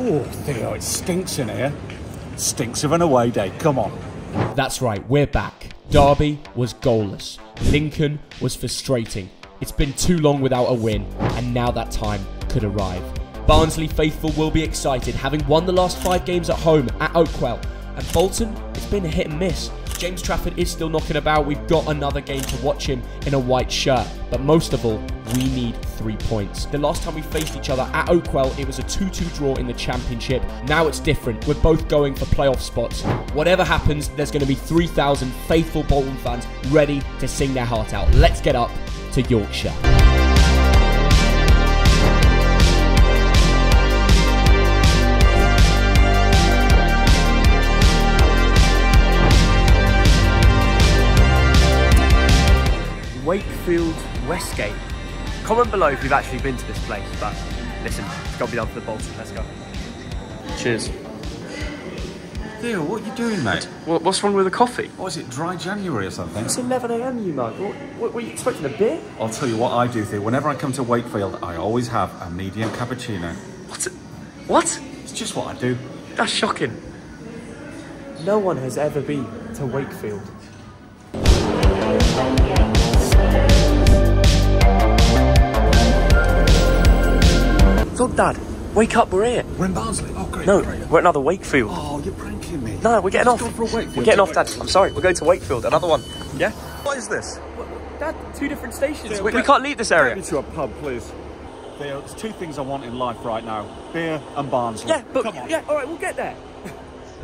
Oh, Theo, it stinks in here. Stinks of an away day. Come on. That's right, we're back. Derby was goalless. Lincoln was frustrating. It's been too long without a win, and now that time could arrive. Barnsley faithful will be excited, having won the last five games at home at Oakwell. And Bolton, it's been a hit and miss. James Trafford is still knocking about. We've got another game to watch him in a white shirt. But most of all, we need three points. The last time we faced each other at Oakwell, it was a 2 2 draw in the Championship. Now it's different. We're both going for playoff spots. Whatever happens, there's going to be 3,000 faithful Bolton fans ready to sing their heart out. Let's get up to Yorkshire. Wakefield Westgate. Comment below if you've actually been to this place, but listen, it's got to be done for the Bolton. Let's go. Cheers. Theo, what are you doing, mate? What, what's wrong with the coffee? What is it, dry January or something? It's 11am, you mug. What, what, were you expecting, a beer? I'll tell you what I do, Theo. Whenever I come to Wakefield, I always have a medium cappuccino. What? What? It's just what I do. That's shocking. No one has ever been to Wakefield. Dad. Wake up, we're here. We're in Barnsley. Oh, great. No, great. we're at another Wakefield. Oh, you're pranking me. No, we're getting Let's off. go for a Wakefield. We're getting off, Dad. I'm sorry. We're going to Wakefield. Another one. Yeah? What is this? Dad, two different stations. Yeah, we, we can't leave this Take area. me to a pub, please. Theo, there's two things I want in life right now. Beer and Barnsley. Yeah, but Come on. yeah, all right, we'll get there.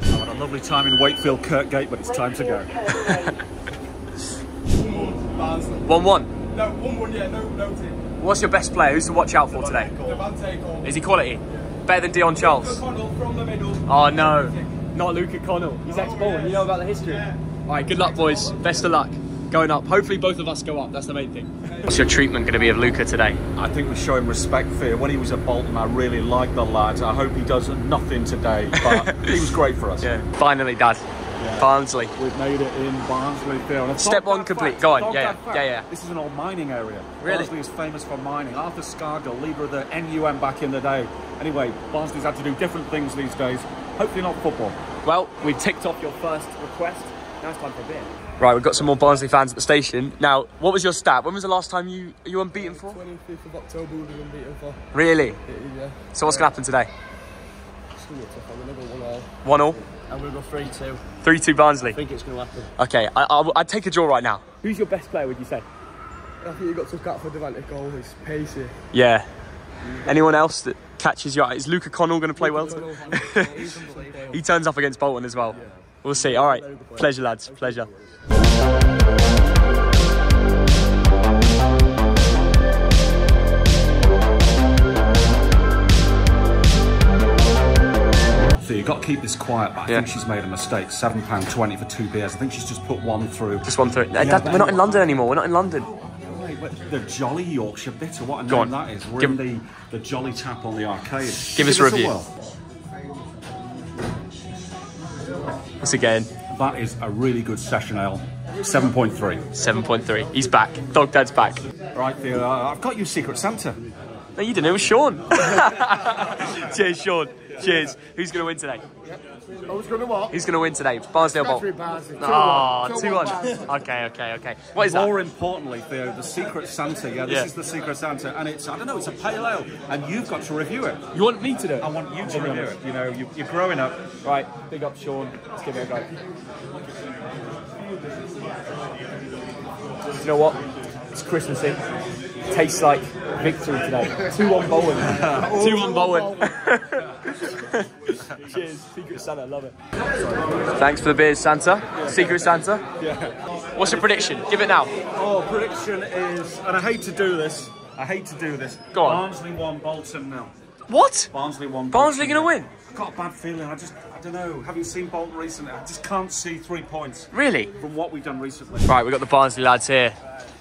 I've had a lovely time in Wakefield Kirkgate, but it's time to go. One-one. No, one one, yeah, no, no team. What's your best player? Who's to watch out for today? Cole. Is he quality? Better than Dion Charles? Connell from the middle. Oh no, not Luca Connell. He's oh, ex-Bolton. You know about the history. All right, good luck, boys. Best of luck. Going up. Hopefully, both of us go up. That's the main thing. What's your treatment going to be of Luca today? I think we show him respect for When he was at Bolton, I really liked the lad. I hope he does nothing today, but he was great for us. Yeah. Finally, Dad. Barnsley. We've made it in Barnsley. And Step one complete. fact, Go on. Yeah, yeah. Yeah, yeah. This is an old mining area. Really? Barnsley is famous for mining. Arthur Scargill, leader of the NUM back in the day. Anyway, Barnsley's had to do different things these days. Hopefully not football. Well, we've ticked off your first request. Now it's time for a beer. Right, we've got some more Barnsley fans at the station. Now, what was your stat? When was the last time you you unbeaten for? 25th of October, we've been beaten for. Really? Yeah, So what's going to happen today? still a tough one. We're going one all. One all? And we'll go 3 2. 3 2 Barnsley. I think it's going to happen. Okay, I, I, I'd take a draw right now. Who's your best player, would you say? I think you got to look out for Devante Cole. He's pacey. Yeah. Anyone else that catches your eye? Is Luca Connell going to play well? Connell, today? he's unbelievable. he turns up against Bolton as well. We'll see. All right. Pleasure, lads. Pleasure. You've got to keep this quiet, but I Yeah. think she's made a mistake. £7.20 for two beers. I think she's just put one through. Just one through. Uh, Dad, we're not in London anymore. We're not in London. Wait, The Jolly Yorkshire Bitter. What a Go name on. that is. We're Give- in the, the Jolly Tap on the arcade. Give us a review. Once again, That is a really good session ale. 7.3. 7.3. He's back. Thogdad's back. Right, Theo, uh, I've got you Secret Santa. No, you didn't. It was Sean. Cheers, Sean. Cheers. Who's going to win today? I was going to what? Who's going to win today? Barnsley or Three Bolton? Barnsley. Ah, oh, 2-1. 2 1. 2-1 Okay, okay, okay. What is that? More importantly, Theo, the Secret Santa. Yeah, this Yeah. is the Secret Santa, and it's I don't know, it's a pale ale, and you've got to review it. You want me to do it? I want you to review it. You know, you, you're growing up. Right, big up Sean. Let's give it a go. Do you know what? It's Christmassy. Tastes like victory today. 2 1 Bowen. 2 1 Bolton. Cheers. Secret Santa, love it. Thanks for the beers, Santa. Secret Santa. Yeah. What's your prediction? Give it now. Oh, prediction is, and I hate to do this. I hate to do this. Go on. Barnsley won, Bolton nil. What? Barnsley won. Barnsley going to win? I've got a bad feeling. I just, I don't know. Having seen Bolton recently, I just can't see three points Really? from what we've done recently. Right, we've got the Barnsley lads here.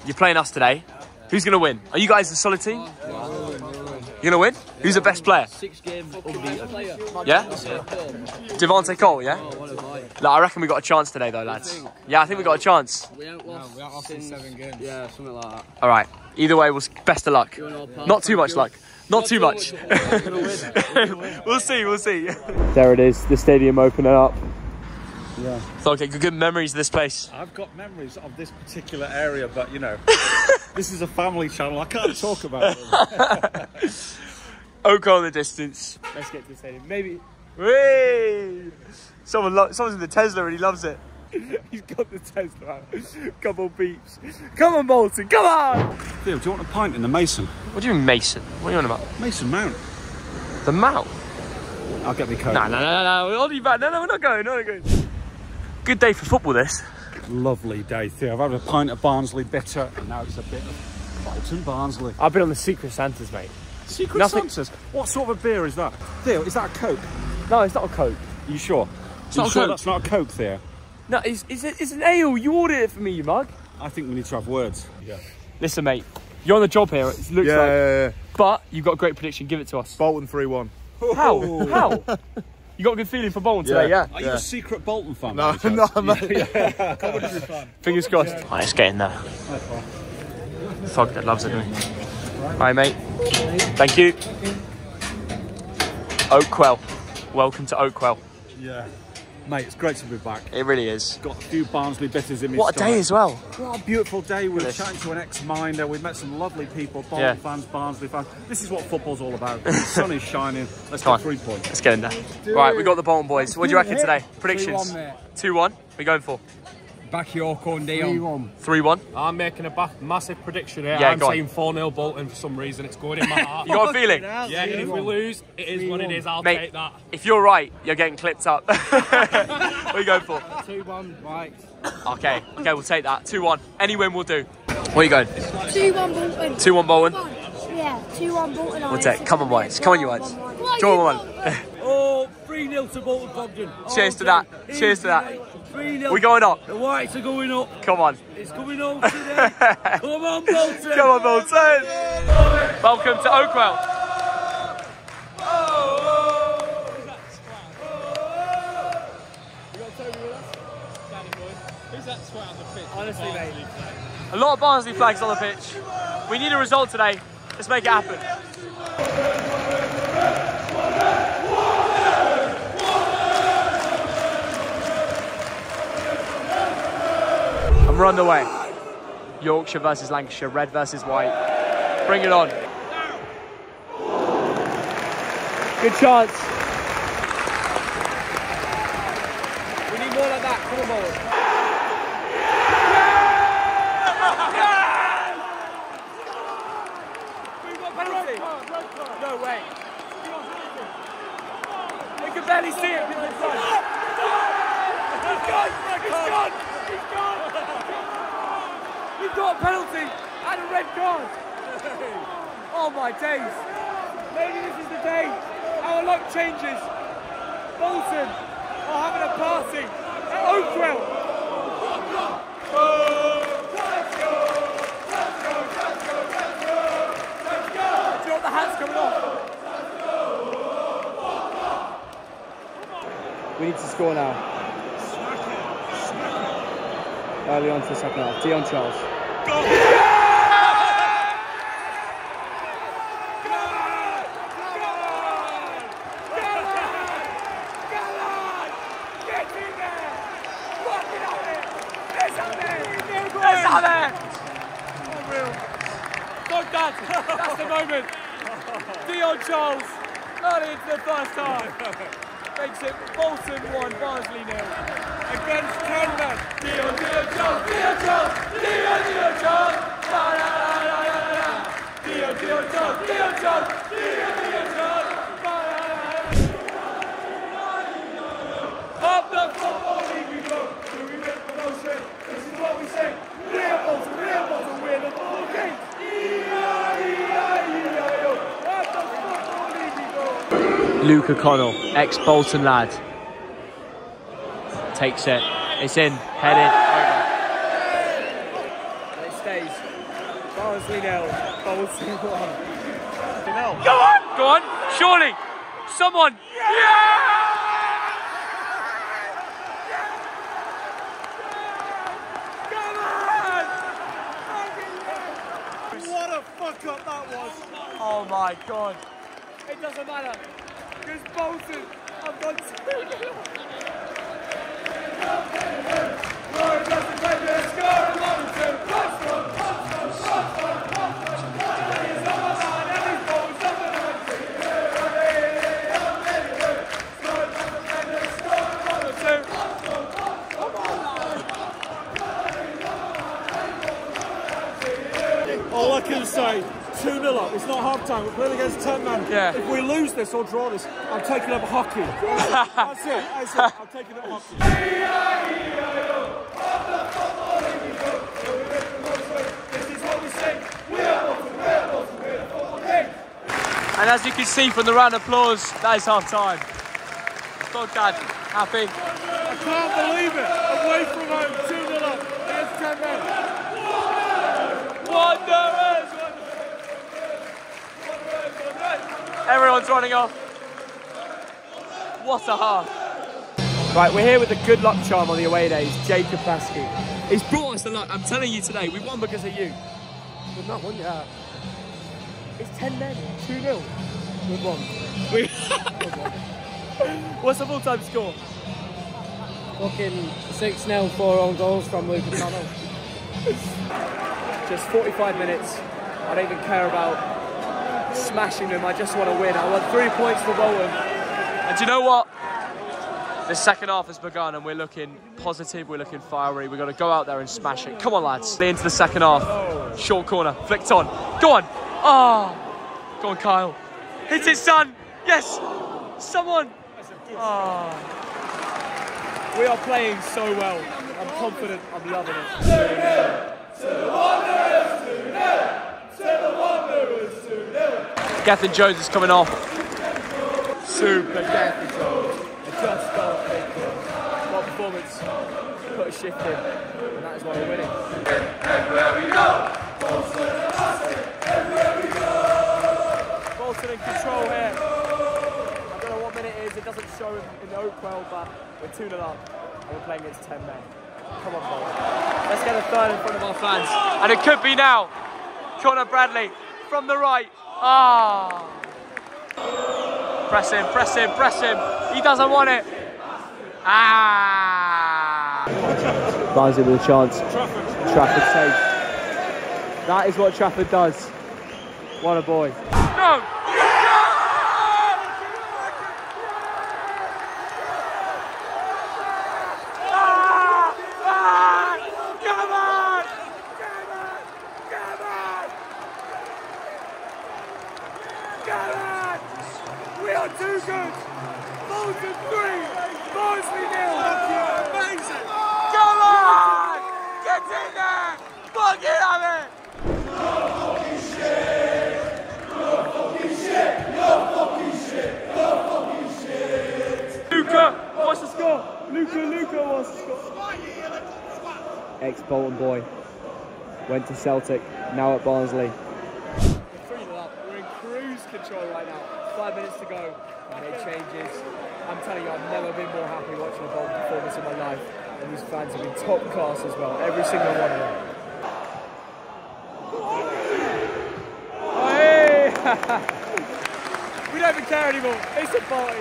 You're playing us today. Who's going to win? Are you guys a solid team? You're going to win? Who's the best player? Six games unbeaten. Yeah? Devante Cole, yeah? Look, I reckon we got a chance today, though, lads. Yeah, I think we got a chance. We haven't lost, since seven games. Yeah, something like that. All right. Either way, was best of luck. Not too much luck. Not too much. we'll see, we'll see. There it is, the stadium opening up. Yeah. So, okay, good, good memories of this place. I've got memories of this particular area, but you know, this is a family channel. I can't talk about it. Oak in the distance. Let's get to the stadium. Maybe Whee! Someone lo- someone's in the Tesla and he loves it. he's got the Tesla Come on, beeps. Come on, Bolton. Come on. Theo, do you want a pint in the Mason? What do you mean Mason? What are you on about? Mason Mount. The Mount? I'll get me coat. No, no, no, no, no. We're holding you back. No, no, we're not going. No, we're not going. Good day for football, this. Lovely day, Theo. I've had a pint of Barnsley bitter, and now it's a bit of Bolton Barnsley. I've been on the Secret Santas, mate. Secret Nothing- Santas. What sort of a beer is that? Theo, is that a Coke? No, it's not a Coke. Are you sure? It's not a sure Coke. that's not a Coke, Theo? No, it's, it's, it's an ale. You ordered it for me, you mug. I think we need to have words. Yeah. Listen, mate. You're on the job here. It looks like. yeah, yeah. But you've got a great prediction. Give it to us. Bolton 3 1. How? How? You got a good feeling for Bolton today, yeah? Are you a secret Bolton fan? No, by any chance? no, mate. Fingers crossed. Oh, right, let's get in there. Thogdad loves it, doesn't he? Hi, mate. Thank you. Oakwell. Welcome to Oakwell. Yeah. Mate, it's great to be back. It really is. Got a few Barnsley bitters in me. What a day as well. What a beautiful day. We were Yes. chatting to an ex-minder. We've met some lovely people, Bolton Yeah. fans, Barnsley fans. This is what football's all about. the sun is shining. Let's Come get on. three points. Let's get in there. Right, we got the Bolton boys. What do you reckon today? Predictions? 3-1, mate. 2 1. We going for? Back Yorko and Dion. 3 1. I'm making a ba- massive prediction here. Yeah, I'm go saying 4 0 Bolton for some reason. It's going in my heart. You got a feeling? yeah, if we lose, it is what it is. I'll Mate. take that. If you're right, you're getting clipped up. what are you going for? 2 1, right. Okay, okay, we'll take that. 2 1. Any win will do. Where are you going? 2 1 Bolton. 2 1 Bolton. Yeah, 2 1 Bolton. We'll take Come on, boys. Come on, you boys. Draw one. Oh, 3 0 to Bolton Cobden. Cheers to that. Oh, Cheers to that. 3 0. We going up. The Whites are going up. Come on. It's coming home today. Come on, Bolton. Come on, Bolton. Welcome to Oakwell. Honestly, mate. A lot of Barnsley flags on the pitch. We need a result today. Let's make it happen. And we're underway. Yorkshire versus Lancashire, red versus white. Bring it on. Good chance. We need more like that. Come on, Bolton. We've got penalty. No way. They can barely see it. He's gone. He's gone. He's gone. He's gone. We've got a penalty and a red card. Oh my days. Maybe this is the day our luck changes. Bolton are having a party at Oakwell. Do you know what the hat's coming off? We need to score now. Early on to the second half. Dion Charles. That's the moment. Dion Charles, early into the first half, makes it Bolton 1, Barnsley nil. Against 10 men. Dion, Dion Charles, Dion Charles, Dion, Dion La, la, la, la, la, la, la. Dion, Dion Charles, Dion Charles, Dion, Dion Charles. La, la, la, la. Up the football league we go. Do we win promotion? This is what we say. Real Bolton, real Bolton, we're the ball game. E-I-E-I-E-I-O. Up the football league. Luca Connell, ex Bolton lad, takes it. It's in, headed. And it stays. Barnsley nil, Bolton 1. Go on! Go on! Surely! Someone! Come on! What a fuck up that was. Oh my god. It doesn't matter. Because Bolton have gone 2 0. All I can say, 2 0 up. It's not half time. We're playing against 10 men. Yeah. If we lose this or draw this, I'm taking up hockey. That's it. That's it. I'm taking up hockey. And as you can see from the round of applause, that is half time. Thogdad, happy? I can't believe it. Away from home, 2 0 up against 10 men. Wanderers! Everyone's running off. What a half. Right, we're here with the good luck charm on the away days, Jacob Basky. He's brought us the luck. I'm telling you today, we won because of you. We've not won yet. It's 10 men, 2 0. We've won. We What's the full time score? Fucking 6 0, 4 own goals from Luca Connell. Just 45 minutes. I don't even care about smashing them. I just want to win. I want three points for Bolton. And do you know what? The second half has begun and we're looking positive, we're looking fiery. We've got to go out there and smash it. Come on, lads. Into the second half. Short corner, flicked on. Go on. Ah. Go on, Kyle. Hit it, son. Yes. Someone. Ah. We are playing so well. I'm confident. I'm loving it. Gethin Jones is coming off. Super Gethin Jones. Just started. What performance. Put a shift in. And that is why we're winning. Everywhere we go. Bolton in control here. I don't know what minute it is. It doesn't show in, in the Oakwell, but we're 2 0 up. And we're playing against 10 men. Come on, Bolton. Let's get a third in front of our fans. And it could be now. Connor Bradley from the right. Ah. Press him, press him, press him. He doesn't want it. Ah. Barnsley with a chance. Trafford safe. That is what Trafford does. What a boy. No! We are too good. Bolton three, Barnsley nil. Amazing. Come on! Get in there! Fucking have it! Luca, what's the score? Luca, Luca, what's the score? Ex-Bolton boy, went to Celtic, now at Barnsley. We're 3 up. We're in cruise control right now. Five minutes to go. Made changes. I'm telling you, I've never been more happy watching a Bolton performance in my life. And these fans have been top class as well. Every single one of them. We don't even care anymore. It's a party.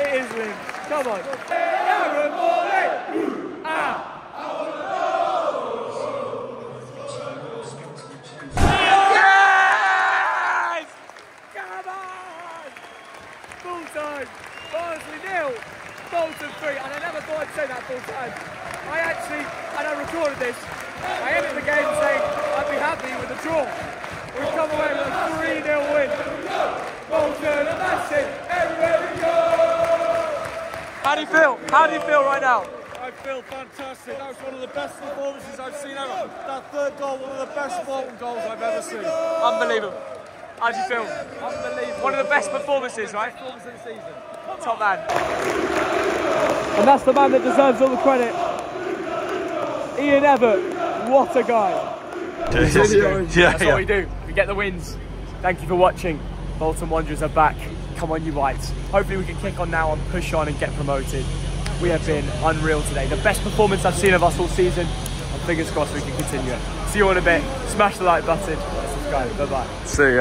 It is Lynn. Come on. Aaron Morley! Yes! Come on! Full time. Barnsley nil. Bolton three. I never thought I'd say that full time. I actually, and I recorded this, I ended the game saying I'd be happy with the draw. We've come away with a 3 0 win. Bolton, it. Everywhere. How do you feel? How do you feel right now? I feel fantastic. That was one of the best performances I've seen ever. That third goal, one of the best Bolton goals I've ever seen. Unbelievable. How do you feel? Unbelievable. One of the best performances, right? performance of the season. Top man. And that's the man that deserves all the credit. Ian Evatt. What a guy. That's what we do. We get the wins. Thank you for watching. Bolton Wanderers are back. Come on, you whites. Hopefully we can kick on now and push on and get promoted. We have been unreal today. The best performance I've seen of us all season. And fingers crossed we can continue it. See you all in a bit. Smash the like button. Subscribe. Bye bye. See ya.